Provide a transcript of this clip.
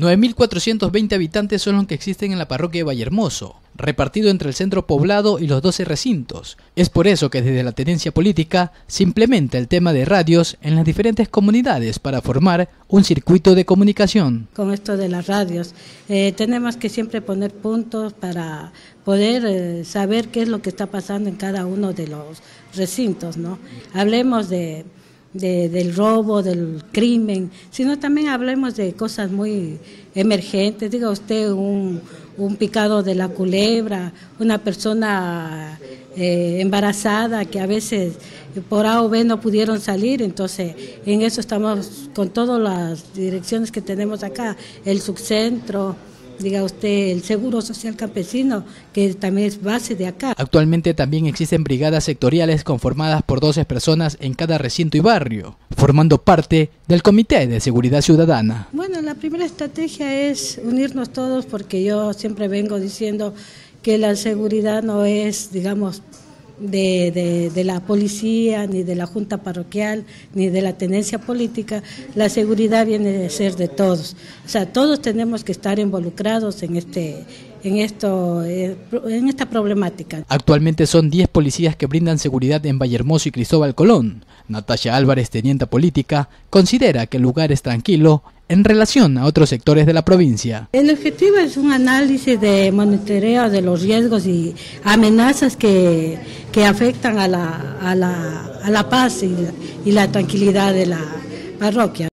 9.420 habitantes son los que existen en la parroquia de Vallehermoso, repartido entre el centro poblado y los 12 recintos. Es por eso que desde la tenencia política se implementa el tema de radios en las diferentes comunidades para formar un circuito de comunicación. Con esto de las radios, eh, tenemos que siempre poner puntos para poder eh, saber qué es lo que está pasando en cada uno de los recintos, ¿no? Hablemos de del robo, del crimen, sino también hablemos de cosas muy emergentes. Diga usted un, un picado de la culebra, una persona eh, embarazada que a veces por A o B no pudieron salir, entonces en eso estamos con todas las direcciones que tenemos acá, el subcentro diga usted, el Seguro Social Campesino, que también es base de acá. Actualmente también existen brigadas sectoriales conformadas por 12 personas en cada recinto y barrio, formando parte del Comité de Seguridad Ciudadana. Bueno, la primera estrategia es unirnos todos porque yo siempre vengo diciendo que la seguridad no es, digamos, de, de, la policía, ni de la junta parroquial, ni de la tenencia política, la seguridad viene de ser de todos. O sea, todos tenemos que estar involucrados en este en esto eh, en esta problemática. Actualmente son 10 policías que brindan seguridad en Vallehermoso y Cristóbal Colón. Natasha Álvarez, teniente política, considera que el lugar es tranquilo en relación a otros sectores de la provincia. El objetivo es un análisis de monitoreo de los riesgos y amenazas que, que afectan a la, a la, a la paz y la, y la tranquilidad de la parroquia.